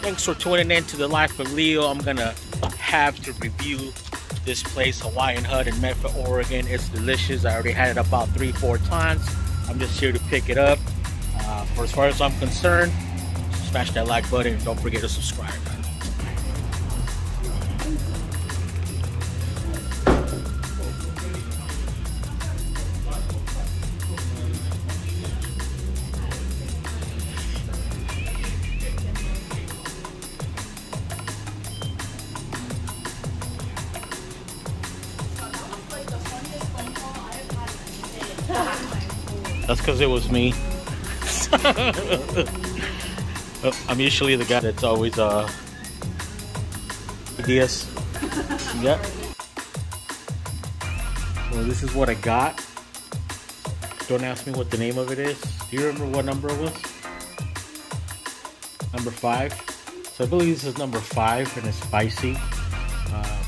Thanks for tuning in to the life of Leo. I'm gonna have to review this place, Hawaiian Hut in Medford, Oregon. It's delicious. I already had it about three, four times. I'm just here to pick it up. Uh, for as far as I'm concerned, smash that like button and don't forget to subscribe. That's because it was me. Uh, I'm usually the guy that's always uh ideas. Yeah. Well, this is what I got. Don't ask me what the name of it is. Do you remember what number it was? Number five. So I believe this is number five, and it's spicy. Uh,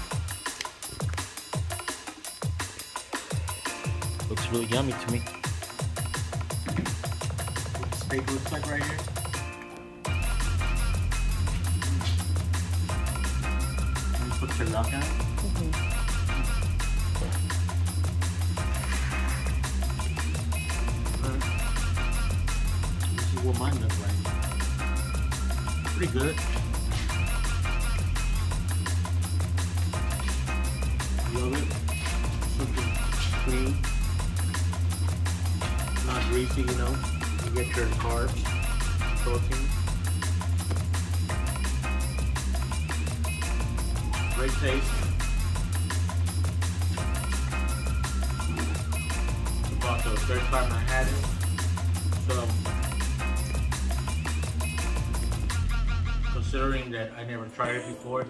looks really yummy to me. Steak looks like right here. Put teriyaki on it? This is what mine looks like. Pretty good. Love it. Something clean. Not greasy, you know. You get your carbs, protein. Great taste. Time I had it. So considering that I never tried it before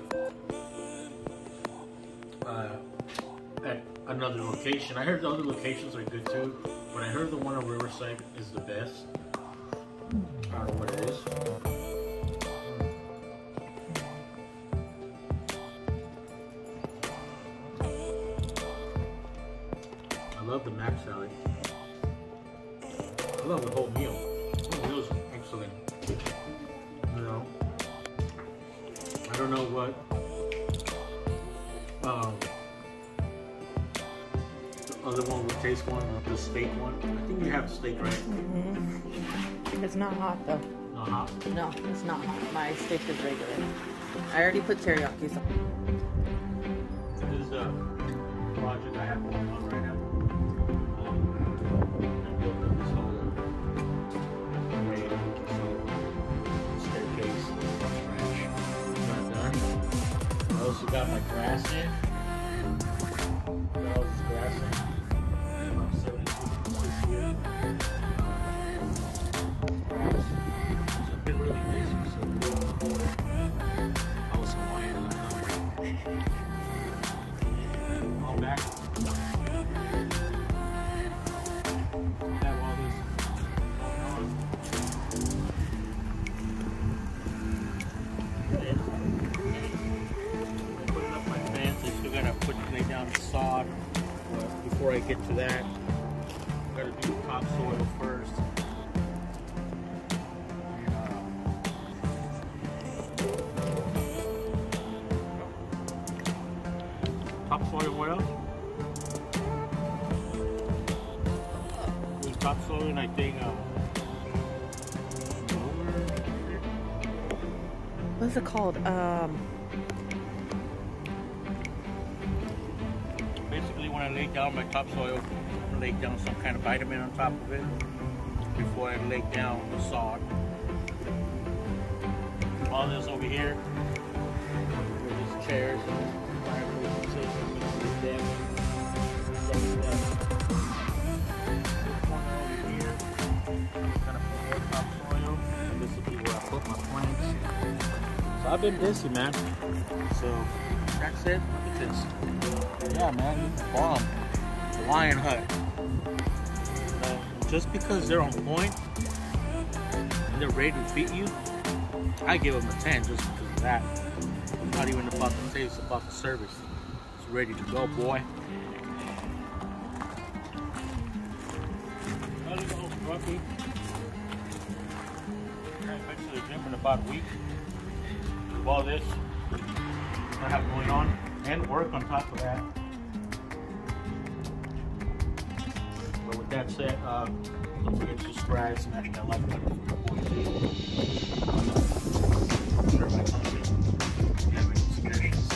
uh, at another location. I heard the other locations are good too, but I heard the one on Riverside is the best. I don't know what it is. Love the mac salad. I love the whole meal. The whole meal is excellent. You know, I don't know what um, the other one would taste one, the steak one. I think you have steak, right? mmm It's not hot though. Uh-huh. No, it's not hot. My steak is regular. I already put teriyaki. sauce. This is a project I have going on right now. Got my grass in. Got all this grass in. About 72 this year. So I've been really busy, so I was back. Before I get to that, I gotta do the topsoil first. Uh, topsoil what? Doing topsoil and I think um What's it called? Um, lay down my topsoil, lay down some kind of vitamin on top of it before I lay down the sod. All this over here, with these chairs, and topsoil, and. So I've been busy, man. So that's it. This. Yeah, man, bomb. Hawaiian Hut. Uh, just because they're on point and they're ready to beat you, I give them a 10 just because of that. Not even about the taste, about the service. It's ready to go, boy. Well, you know, Rocky. I'm back to the gym in about a week. With all this I have going on and work on top of that. But with that said, uh, don't forget to subscribe, smash that like button have any suggestions.